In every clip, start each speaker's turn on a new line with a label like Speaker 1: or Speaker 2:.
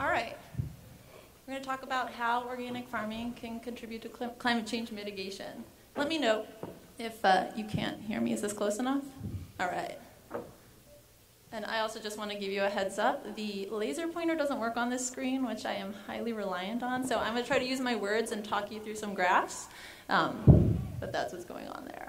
Speaker 1: All right. We're going to talk about how organic farming can contribute to cl- climate change mitigation. Let me know if uh, you can't hear me. Is this close enough? All right. And I also just want to give you a heads up. The laser pointer doesn't work on this screen, which I am highly reliant on. So I'm going to try to use my words and talk you through some graphs. Um, but that's what's going on there.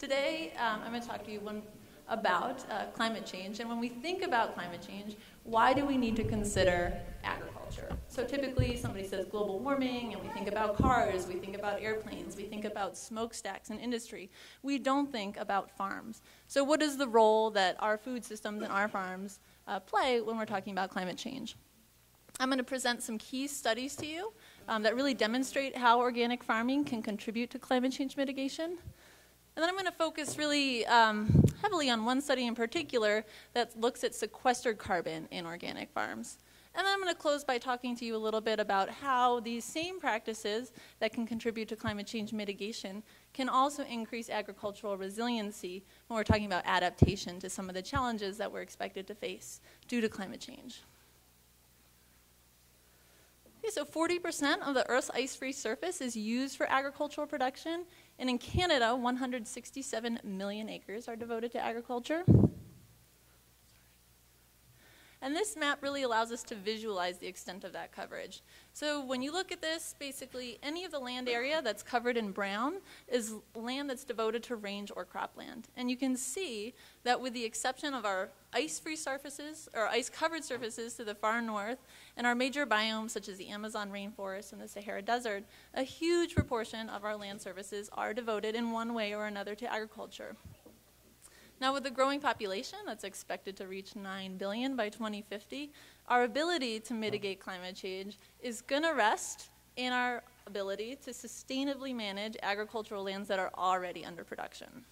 Speaker 1: Today um, I'm going to talk to you one, about uh, climate change. And when we think about climate change, why do we need to consider agriculture? So typically somebody says global warming, and we think about cars, we think about airplanes, we think about smokestacks and industry. We don't think about farms. So what is the role that our food systems and our farms uh, play when we're talking about climate change? I'm going to present some key studies to you um, that really demonstrate how organic farming can contribute to climate change mitigation. And then I'm going to focus really um, heavily on one study in particular that looks at sequestered carbon in organic farms. And then I'm going to close by talking to you a little bit about how these same practices that can contribute to climate change mitigation can also increase agricultural resiliency when we're talking about adaptation to some of the challenges that we're expected to face due to climate change. Okay, so 40% of the Earth's ice-free surface is used for agricultural production, and in Canada, 167 million acres are devoted to agriculture. And this map really allows us to visualize the extent of that coverage. So when you look at this, basically any of the land area that's covered in brown is land that's devoted to range or cropland. And you can see that with the exception of our ice-free surfaces, or ice-covered surfaces to the far north, and our major biomes such as the Amazon rainforest and the Sahara Desert, a huge proportion of our land surfaces are devoted in one way or another to agriculture. Now, with the growing population that's expected to reach 9 billion by 2050, our ability to mitigate climate change is going to rest in our ability to sustainably manage agricultural lands that are already under production.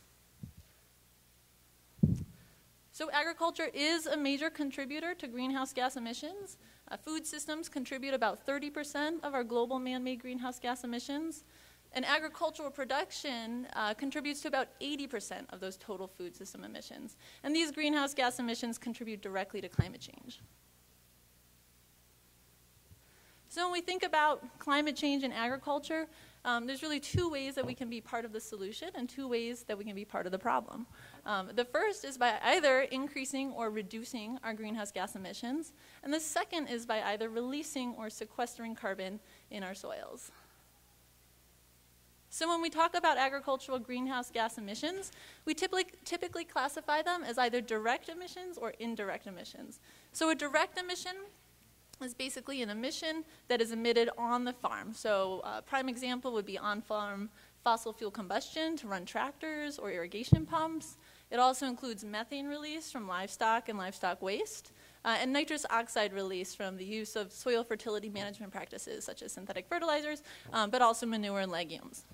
Speaker 1: So agriculture is a major contributor to greenhouse gas emissions. Uh, food systems contribute about 30% of our global man-made greenhouse gas emissions. And agricultural production uh, contributes to about 80% of those total food system emissions. And these greenhouse gas emissions contribute directly to climate change. So when we think about climate change and agriculture, um, there's really two ways that we can be part of the solution and two ways that we can be part of the problem. Um, the first is by either increasing or reducing our greenhouse gas emissions, and the second is by either releasing or sequestering carbon in our soils. So when we talk about agricultural greenhouse gas emissions, we typically, typically classify them as either direct emissions or indirect emissions. So a direct emission is basically an emission that is emitted on the farm. So a prime example would be on-farm fossil fuel combustion to run tractors or irrigation pumps. It also includes methane release from livestock and livestock waste, uh, and nitrous oxide release from the use of soil fertility management practices such as synthetic fertilizers, um, but also manure and legumes.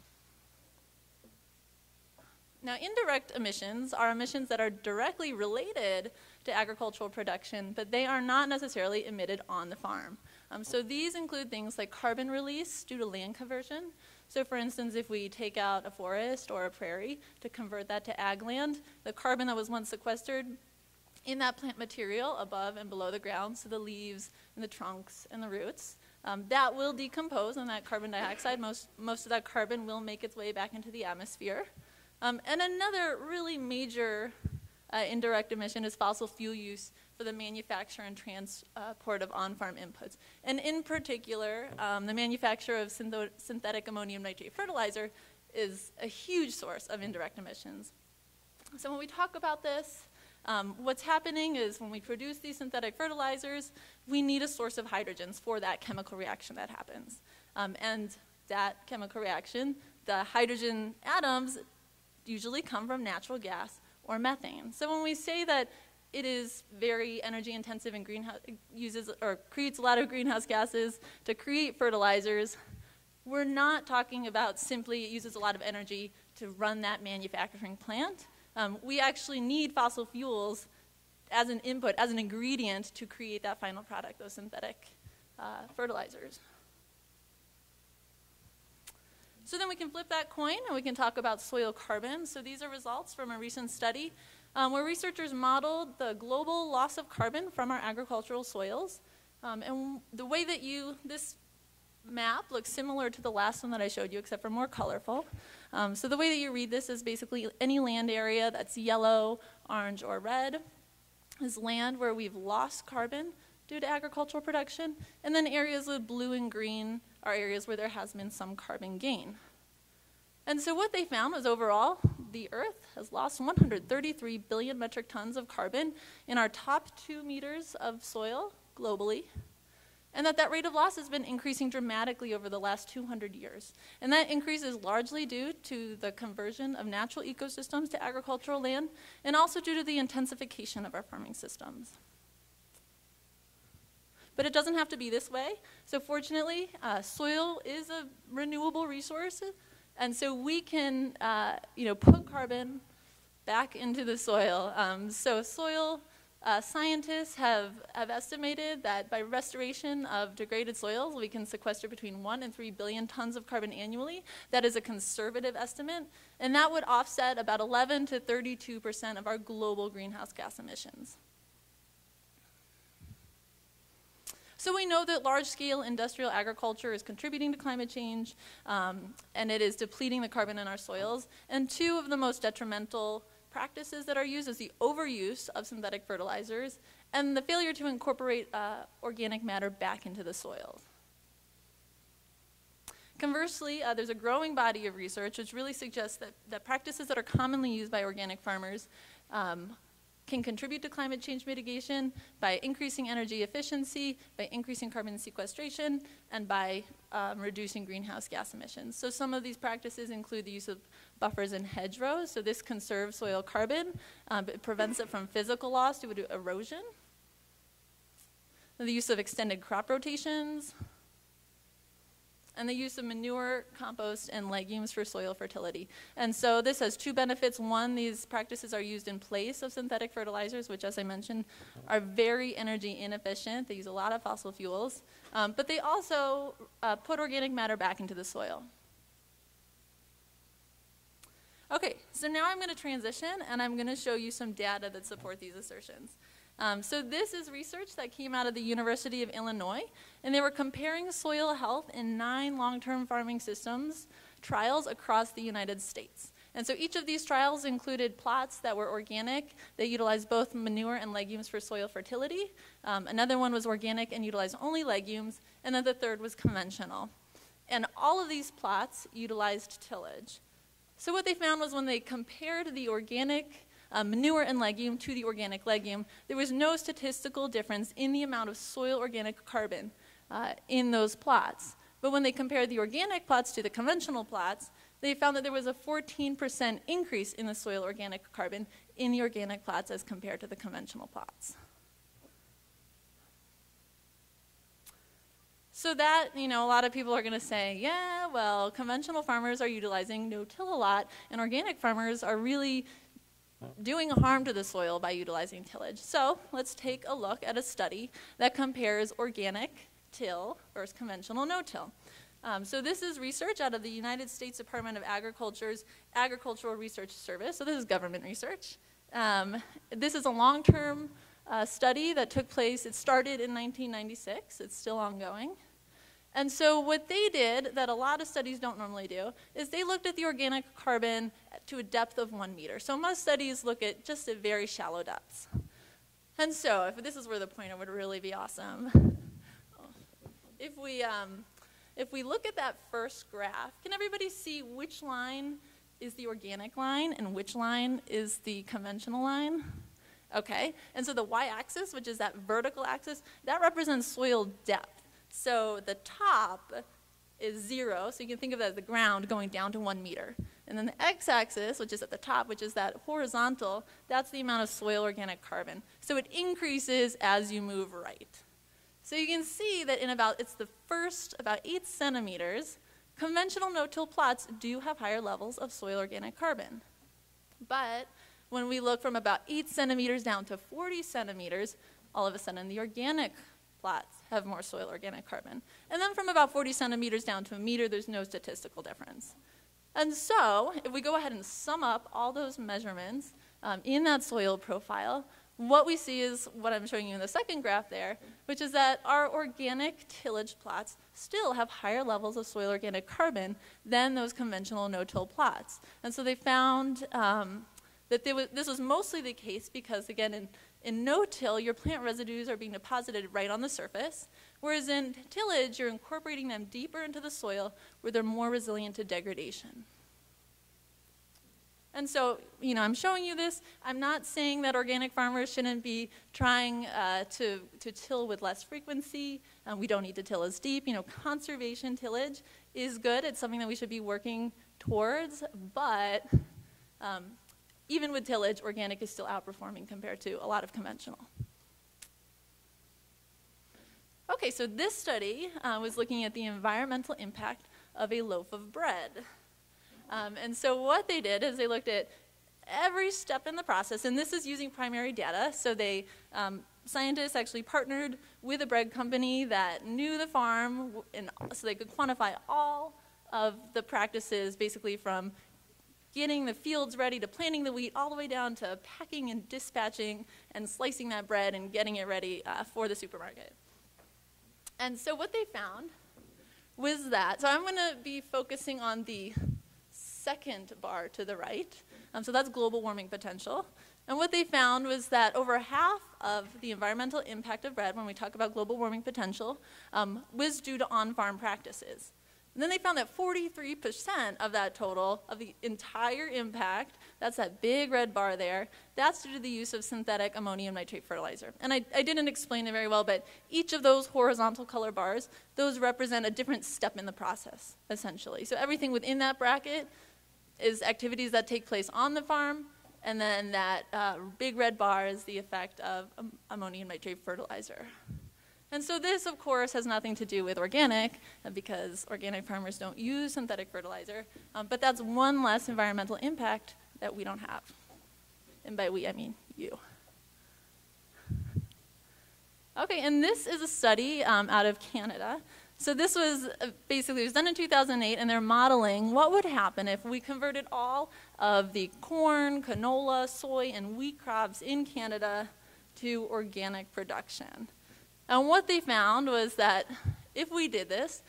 Speaker 1: Now, indirect emissions are emissions that are directly related to agricultural production, but they are not necessarily emitted on the farm. Um, so these include things like carbon release due to land conversion. So for instance, if we take out a forest or a prairie to convert that to ag land, the carbon that was once sequestered in that plant material above and below the ground, so the leaves and the trunks and the roots, um, that will decompose and that carbon dioxide, most, most of that carbon will make its way back into the atmosphere. Um, and another really major uh, indirect emission is fossil fuel use for the manufacture and transport of on-farm inputs. And in particular, um, the manufacture of synthetic ammonium nitrate fertilizer is a huge source of indirect emissions. So when we talk about this, um, what's happening is when we produce these synthetic fertilizers, we need a source of hydrogens for that chemical reaction that happens. Um, and that chemical reaction, the hydrogen atoms usually come from natural gas or methane. So when we say that it is very energy intensive and greenhouse uses or creates a lot of greenhouse gases to create fertilizers, we're not talking about simply it uses a lot of energy to run that manufacturing plant. Um, we actually need fossil fuels as an input, as an ingredient to create that final product, those synthetic uh, fertilizers. So then we can flip that coin and we can talk about soil carbon. So these are results from a recent study um, where researchers modeled the global loss of carbon from our agricultural soils. Um, and the way that you, this map looks similar to the last one that I showed you, except for more colorful. Um, so the way that you read this is basically any land area that's yellow, orange, or red is land where we've lost carbon due to agricultural production, and then areas with blue and green are areas where there has been some carbon gain. And so what they found was overall, the Earth has lost 133 billion metric tons of carbon in our top two meters of soil globally, and that that rate of loss has been increasing dramatically over the last 200 years. And that increase is largely due to the conversion of natural ecosystems to agricultural land, and also due to the intensification of our farming systems. But it doesn't have to be this way. So fortunately, uh, soil is a renewable resource, and so we can, uh, you know, put carbon back into the soil. Um, so soil uh, scientists have, have estimated that by restoration of degraded soils, we can sequester between 1 and 3 billion tons of carbon annually. That is a conservative estimate, and that would offset about 11 to 32 percent of our global greenhouse gas emissions. So we know that large-scale industrial agriculture is contributing to climate change, um, and it is depleting the carbon in our soils. And two of the most detrimental practices that are used is the overuse of synthetic fertilizers and the failure to incorporate uh, organic matter back into the soils. Conversely, uh, there's a growing body of research which really suggests that, that practices that are commonly used by organic farmers um, can contribute to climate change mitigation by increasing energy efficiency, by increasing carbon sequestration, and by um, reducing greenhouse gas emissions. So some of these practices include the use of buffers and hedgerows. So this conserves soil carbon, um, it prevents it from physical loss due to erosion. The use of extended crop rotations, and the use of manure, compost, and legumes for soil fertility. And so this has two benefits. One, these practices are used in place of synthetic fertilizers, which, as I mentioned, are very energy inefficient. They use a lot of fossil fuels. Um, but they also uh, put organic matter back into the soil. Okay, so now I'm going to transition and I'm going to show you some data that support these assertions. Um, so this is research that came out of the University of Illinois, and they were comparing soil health in nine long-term farming systems trials across the United States. And so each of these trials included plots that were organic. They utilized both manure and legumes for soil fertility. Um, another one was organic and utilized only legumes. And then the third was conventional. And all of these plots utilized tillage. So what they found was when they compared the organic uh, manure and legume to the organic legume, there was no statistical difference in the amount of soil organic carbon uh, in those plots. But when they compared the organic plots to the conventional plots, they found that there was a 14% increase in the soil organic carbon in the organic plots as compared to the conventional plots. So that, you know, a lot of people are going to say, yeah, well, conventional farmers are utilizing no-till a lot, and organic farmers are really doing harm to the soil by utilizing tillage. So let's take a look at a study that compares organic till versus conventional no-till. Um, so this is research out of the United States Department of Agriculture's Agricultural Research Service. So this is government research. Um, this is a long-term uh, study that took place. It started in 1996. It's still ongoing. And so what they did that a lot of studies don't normally do is they looked at the organic carbon to a depth of one meter. So most studies look at just at very shallow depths. And so if this is where the pointer would really be awesome. If we, um, if we look at that first graph, can everybody see which line is the organic line and which line is the conventional line? Okay, and so the y-axis, which is that vertical axis, that represents soil depth. So the top is zero, so you can think of that as the ground going down to one meter. And then the x-axis, which is at the top, which is that horizontal, that's the amount of soil organic carbon. So it increases as you move right. So you can see that in about, it's the first about eight centimeters, conventional no-till plots do have higher levels of soil organic carbon. But when we look from about eight centimeters down to 40 centimeters, all of a sudden the organic plots have more soil organic carbon. And then from about 40 centimeters down to a meter, there's no statistical difference. And so, if we go ahead and sum up all those measurements um, in that soil profile, what we see is what I'm showing you in the second graph there, which is that our organic tillage plots still have higher levels of soil organic carbon than those conventional no-till plots. And so they found um, that this was mostly the case because, again, in, in no-till, your plant residues are being deposited right on the surface, whereas in tillage, you're incorporating them deeper into the soil where they're more resilient to degradation. And so, you know, I'm showing you this. I'm not saying that organic farmers shouldn't be trying uh, to, to till with less frequency. Um, we don't need to till as deep. You know, conservation tillage is good. It's something that we should be working towards. But um, even with tillage, organic is still outperforming compared to a lot of conventional. Okay, so this study uh, was looking at the environmental impact of a loaf of bread. Um, and so what they did is they looked at every step in the process, and this is using primary data. So they um, scientists actually partnered with a bread company that knew the farm, and so they could quantify all of the practices, basically from getting the fields ready to planting the wheat, all the way down to packing and dispatching and slicing that bread and getting it ready uh, for the supermarket. And so what they found was that, so I'm going to be focusing on the second bar to the right. Um, so that's global warming potential. And what they found was that over half of the environmental impact of bread, when we talk about global warming potential, um, was due to on-farm practices. And then they found that 43% of that total, of the entire impact, that's that big red bar there, that's due to the use of synthetic ammonium nitrate fertilizer. And I, I didn't explain it very well, but each of those horizontal color bars, those represent a different step in the process, essentially. So everything within that bracket is activities that take place on the farm, and then that uh, big red bar is the effect of um, ammonium nitrate fertilizer. And so this, of course, has nothing to do with organic, uh, because organic farmers don't use synthetic fertilizer, um, but that's one less environmental impact that we don't have. And by we, I mean you. Okay, and this is a study um, out of Canada so this was uh, basically, was done in 2008, and they're modeling what would happen if we converted all of the corn, canola, soy, and wheat crops in Canada to organic production. And what they found was that if we did this,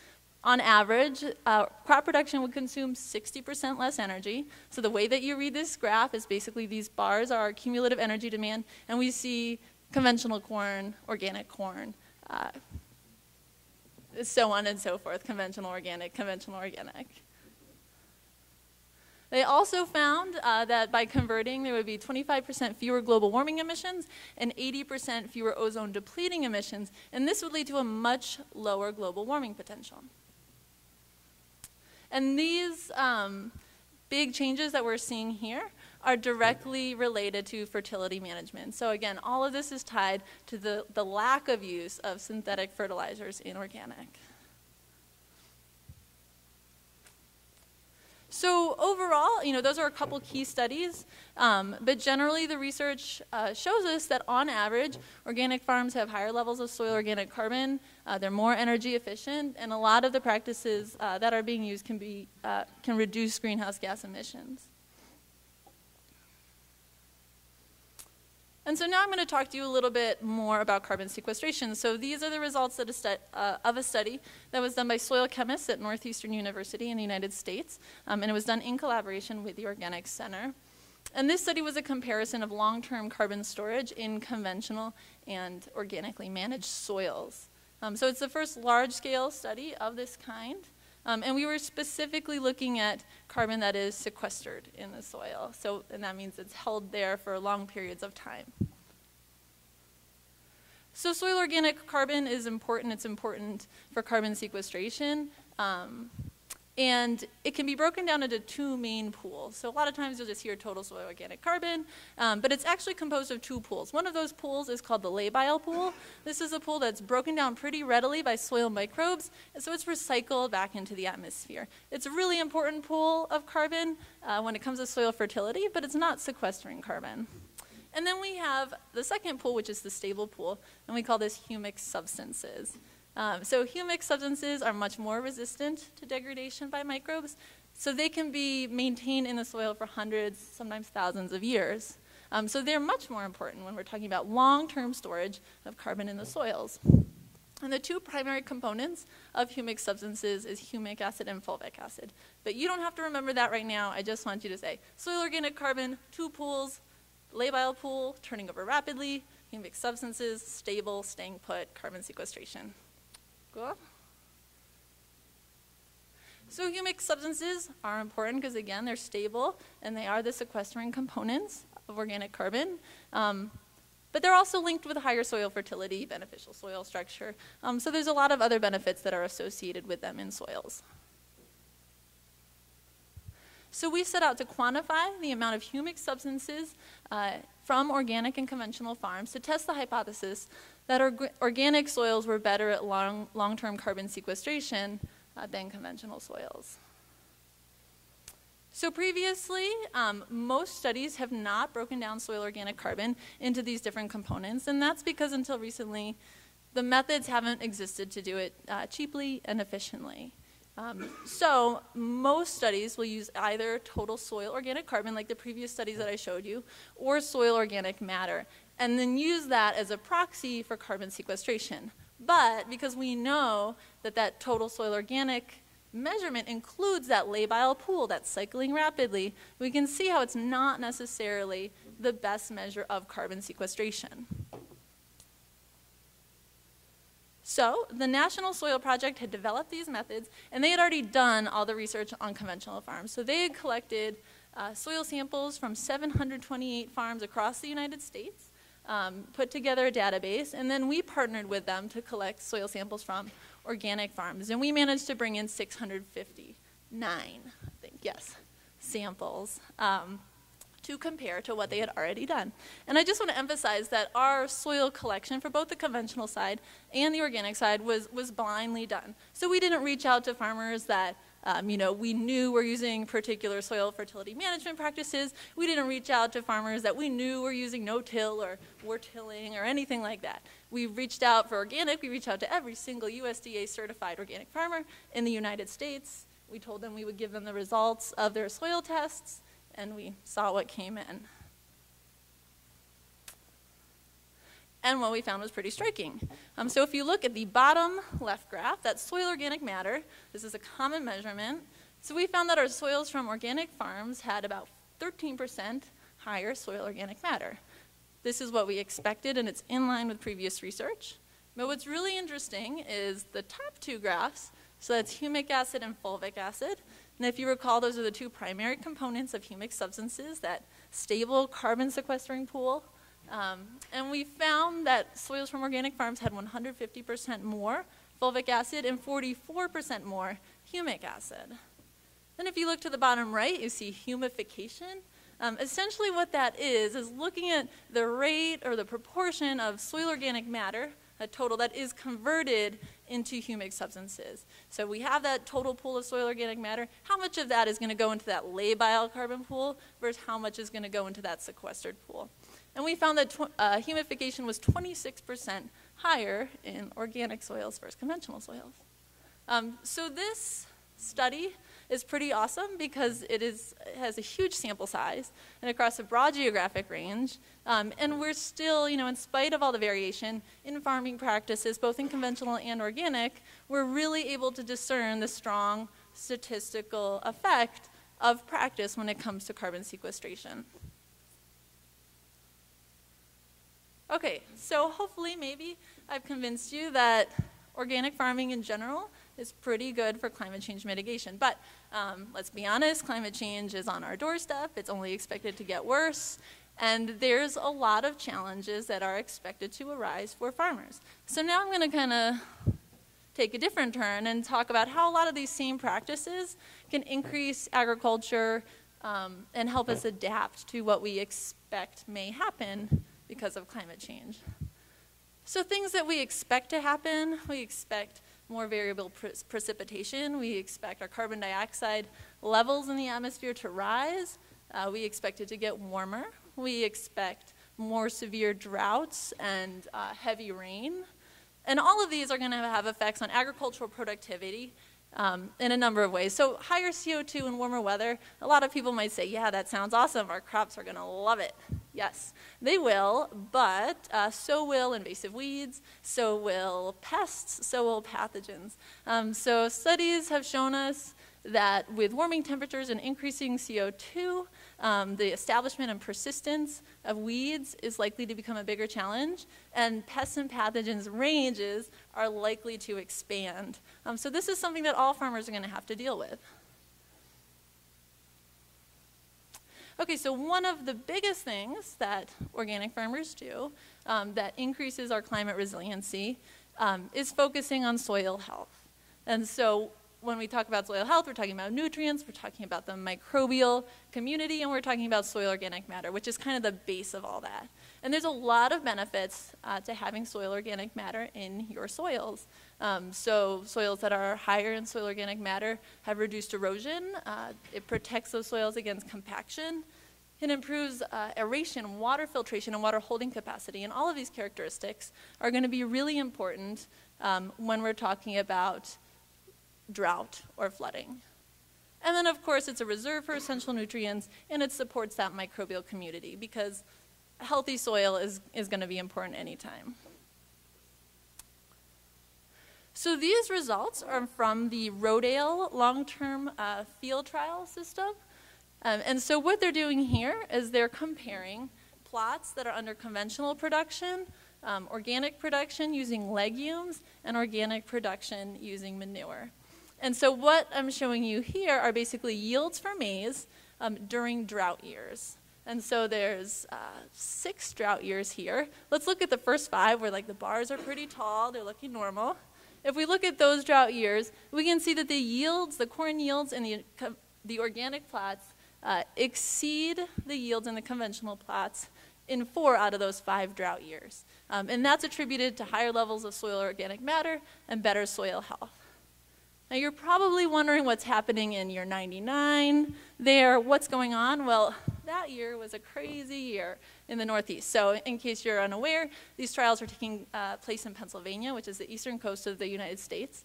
Speaker 1: on average, uh, crop production would consume 60% less energy. So the way that you read this graph is basically these bars are cumulative energy demand, and we see conventional corn, organic corn, uh, so on and so forth, conventional organic, conventional organic. They also found uh, that by converting, there would be 25% fewer global warming emissions and 80% fewer ozone depleting emissions, and this would lead to a much lower global warming potential. And these um, big changes that we're seeing here are directly related to fertility management. So again, all of this is tied to the, the lack of use of synthetic fertilizers in organic. So overall, you know, those are a couple key studies, um, but generally the research uh, shows us that on average, organic farms have higher levels of soil organic carbon, uh, they're more energy efficient, and a lot of the practices uh, that are being used can, be, uh, can reduce greenhouse gas emissions. And so now I'm going to talk to you a little bit more about carbon sequestration. So these are the results a uh, of a study that was done by soil chemists at Northeastern University in the United States, um, and it was done in collaboration with the Organic Center. And this study was a comparison of long-term carbon storage in conventional and organically managed soils. Um, so it's the first large-scale study of this kind. Um, and we were specifically looking at carbon that is sequestered in the soil. So, and that means it's held there for long periods of time. So soil organic carbon is important. It's important for carbon sequestration. Um, and it can be broken down into two main pools. So a lot of times you'll just hear total soil organic carbon, um, but it's actually composed of two pools. One of those pools is called the labile pool. This is a pool that's broken down pretty readily by soil microbes, and so it's recycled back into the atmosphere. It's a really important pool of carbon uh, when it comes to soil fertility, but it's not sequestering carbon. And then we have the second pool, which is the stable pool, and we call this humic substances. Um, so humic substances are much more resistant to degradation by microbes, so they can be maintained in the soil for hundreds, sometimes thousands of years. Um, so they're much more important when we're talking about long-term storage of carbon in the soils. And the two primary components of humic substances is humic acid and fulvic acid. But you don't have to remember that right now. I just want you to say soil organic carbon, two pools, labile pool, turning over rapidly, humic substances, stable, staying put, carbon sequestration. So humic substances are important because again, they're stable and they are the sequestering components of organic carbon. Um, but they're also linked with higher soil fertility, beneficial soil structure. Um, so there's a lot of other benefits that are associated with them in soils. So we set out to quantify the amount of humic substances uh, from organic and conventional farms to test the hypothesis that org organic soils were better at long, long-term carbon sequestration uh, than conventional soils. So previously, um, most studies have not broken down soil organic carbon into these different components, and that's because until recently, the methods haven't existed to do it uh, cheaply and efficiently. Um, so most studies will use either total soil organic carbon, like the previous studies that I showed you, or soil organic matter and then use that as a proxy for carbon sequestration. But because we know that that total soil organic measurement includes that labile pool that's cycling rapidly, we can see how it's not necessarily the best measure of carbon sequestration. So the National Soil Project had developed these methods, and they had already done all the research on conventional farms. So they had collected uh, soil samples from 728 farms across the United States, um, put together a database, and then we partnered with them to collect soil samples from organic farms. And we managed to bring in 659, I think, yes, samples um, to compare to what they had already done. And I just want to emphasize that our soil collection for both the conventional side and the organic side was, was blindly done. So we didn't reach out to farmers that um, you know, we knew we're using particular soil fertility management practices. We didn't reach out to farmers that we knew were using no-till or were tilling or anything like that. We reached out for organic. We reached out to every single USDA certified organic farmer in the United States. We told them we would give them the results of their soil tests, and we saw what came in. And what we found was pretty striking. Um, so if you look at the bottom left graph, that's soil organic matter. This is a common measurement. So we found that our soils from organic farms had about 13% higher soil organic matter. This is what we expected, and it's in line with previous research. But what's really interesting is the top two graphs. So that's humic acid and fulvic acid. And if you recall, those are the two primary components of humic substances, that stable carbon sequestering pool um, and we found that soils from organic farms had 150% more fulvic acid and 44% more humic acid. Then if you look to the bottom right, you see humification. Um, essentially what that is, is looking at the rate or the proportion of soil organic matter, a total that is converted into humic substances. So we have that total pool of soil organic matter. How much of that is going to go into that labile carbon pool versus how much is going to go into that sequestered pool? And we found that uh, humification was 26% higher in organic soils versus conventional soils. Um, so this study is pretty awesome because it, is, it has a huge sample size and across a broad geographic range. Um, and we're still, you know, in spite of all the variation in farming practices, both in conventional and organic, we're really able to discern the strong statistical effect of practice when it comes to carbon sequestration. Okay, so hopefully maybe I've convinced you that organic farming in general is pretty good for climate change mitigation. But um, let's be honest, climate change is on our doorstep. It's only expected to get worse. And there's a lot of challenges that are expected to arise for farmers. So now I'm going to kind of take a different turn and talk about how a lot of these same practices can increase agriculture um, and help us adapt to what we expect may happen because of climate change. So things that we expect to happen, we expect more variable pre precipitation. We expect our carbon dioxide levels in the atmosphere to rise. Uh, we expect it to get warmer. We expect more severe droughts and uh, heavy rain. And all of these are going to have effects on agricultural productivity um, in a number of ways. So higher CO2 and warmer weather, a lot of people might say, yeah, that sounds awesome. Our crops are going to love it. Yes, they will, but uh, so will invasive weeds, so will pests, so will pathogens. Um, so studies have shown us that with warming temperatures and increasing CO2, um, the establishment and persistence of weeds is likely to become a bigger challenge, and pests and pathogens ranges are likely to expand. Um, so this is something that all farmers are going to have to deal with. Okay, so one of the biggest things that organic farmers do um, that increases our climate resiliency um, is focusing on soil health. And so when we talk about soil health, we're talking about nutrients, we're talking about the microbial community, and we're talking about soil organic matter, which is kind of the base of all that. And there's a lot of benefits uh, to having soil organic matter in your soils. Um, so soils that are higher in soil organic matter have reduced erosion. Uh, it protects those soils against compaction. It improves uh, aeration, water filtration, and water holding capacity. And all of these characteristics are going to be really important um, when we're talking about drought or flooding. And then, of course, it's a reserve for essential nutrients, and it supports that microbial community because healthy soil is, is going to be important anytime. So these results are from the Rodale long-term uh, field trial system. Um, and so what they're doing here is they're comparing plots that are under conventional production, um, organic production using legumes, and organic production using manure. And so what I'm showing you here are basically yields for maize um, during drought years. And so there's uh, six drought years here. Let's look at the first five where like the bars are pretty tall, they're looking normal. If we look at those drought years, we can see that the yields, the corn yields in the, the organic plots uh, exceed the yields in the conventional plots in four out of those five drought years. Um, and that's attributed to higher levels of soil organic matter and better soil health. Now you're probably wondering what's happening in year 99 there. What's going on? Well, that year was a crazy year in the Northeast. So in case you're unaware, these trials are taking uh, place in Pennsylvania, which is the eastern coast of the United States.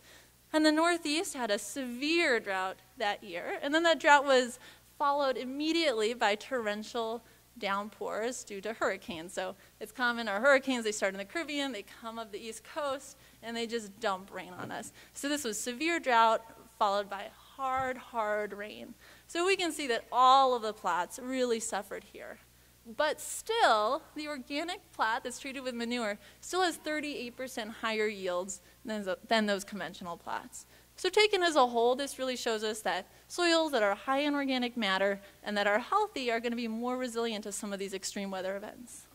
Speaker 1: And the Northeast had a severe drought that year. And then that drought was followed immediately by torrential downpours due to hurricanes. So it's common, our hurricanes, they start in the Caribbean, they come up the East Coast, and they just dump rain on us. So this was severe drought followed by hard, hard rain. So we can see that all of the plots really suffered here. But still, the organic plat that's treated with manure still has 38% higher yields than, than those conventional plats. So taken as a whole, this really shows us that soils that are high in organic matter and that are healthy are going to be more resilient to some of these extreme weather events.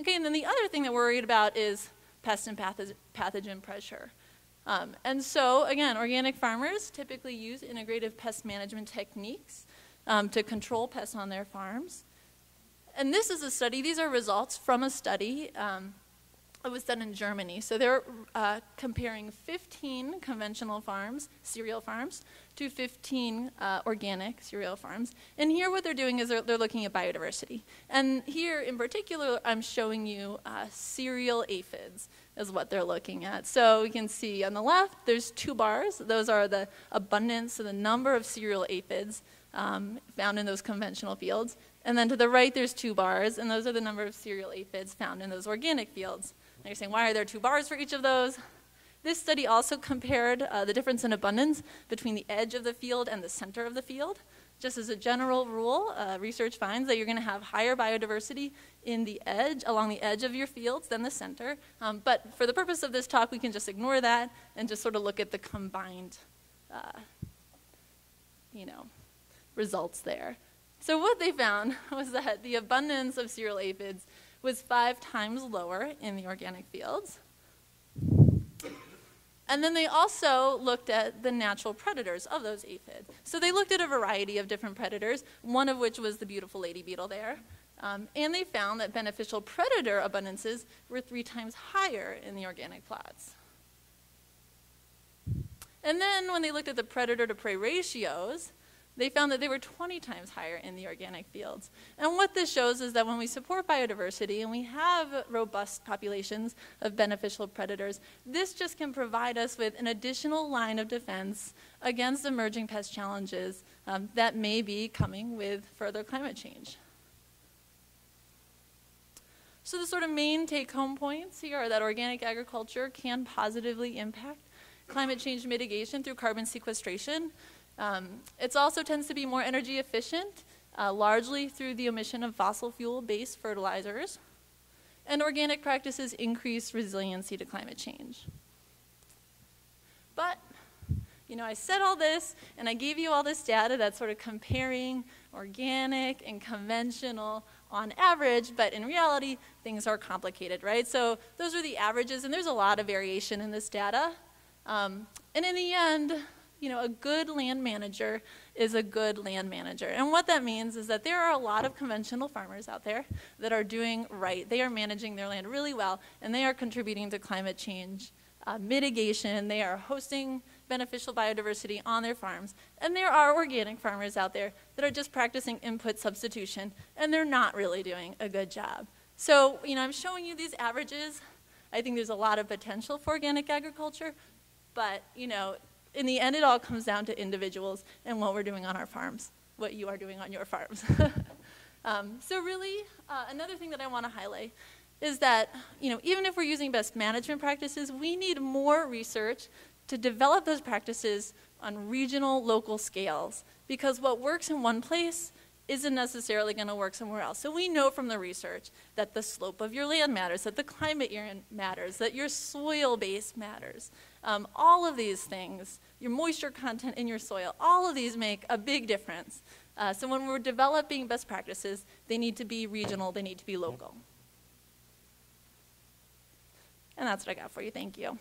Speaker 1: Okay, and then the other thing that we're worried about is pest and pathogen pressure. Um, and so, again, organic farmers typically use integrative pest management techniques um, to control pests on their farms. And this is a study, these are results from a study um, was done in Germany. So they're uh, comparing 15 conventional farms, cereal farms, to 15 uh, organic cereal farms. And here what they're doing is they're, they're, looking at biodiversity. And here in particular, I'm showing you uh, cereal aphids is what they're looking at. So we can see on the left, there's two bars. Those are the abundance, so the number of cereal aphids um, found in those conventional fields. And then to the right, there's two bars, and those are the number of cereal aphids found in those organic fields. Now you're saying, why are there two bars for each of those? This study also compared uh, the difference in abundance between the edge of the field and the center of the field, just as a general rule, uh, research finds that you're going to have higher biodiversity in the edge, along the edge of your fields than the center. Um, but for the purpose of this talk, we can just ignore that and just sort of look at the combined, uh, you know, results there. So what they found was that the abundance of cereal aphids was five times lower in the organic fields. And then they also looked at the natural predators of those aphids. So they looked at a variety of different predators, one of which was the beautiful lady beetle there. Um, and they found that beneficial predator abundances were three times higher in the organic plots. And then when they looked at the predator to prey ratios, they found that they were 20 times higher in the organic fields. And what this shows is that when we support biodiversity and we have robust populations of beneficial predators, this just can provide us with an additional line of defense against emerging pest challenges um, that may be coming with further climate change. So the sort of main take-home points here are that organic agriculture can positively impact climate change mitigation through carbon sequestration, um, it also tends to be more energy efficient, uh, largely through the omission of fossil fuel-based fertilizers. And organic practices increase resiliency to climate change. But, you know, I said all this, and I gave you all this data that's sort of comparing organic and conventional on average, but in reality, things are complicated, right? So those are the averages, and there's a lot of variation in this data. Um, and in the end, you know, a good land manager is a good land manager. And what that means is that there are a lot of conventional farmers out there that are doing right. They are managing their land really well, and they are contributing to climate change uh, mitigation. They are hosting beneficial biodiversity on their farms. And there are organic farmers out there that are just practicing input substitution, and they're not really doing a good job. So, you know, I'm showing you these averages. I think there's a lot of potential for organic agriculture, but, you know, in the end, it all comes down to individuals and what we're doing on our farms, what you are doing on your farms. um, so really, uh, another thing that I want to highlight is that, you know, even if we're using best management practices, we need more research to develop those practices on regional, local scales. Because what works in one place isn't necessarily going to work somewhere else. So we know from the research that the slope of your land matters, that the climate you're in matters, that your soil base matters. Um, all of these things, your moisture content in your soil, all of these make a big difference. Uh, so when we're developing best practices, they need to be regional, they need to be local. And that's what I got for you. Thank you.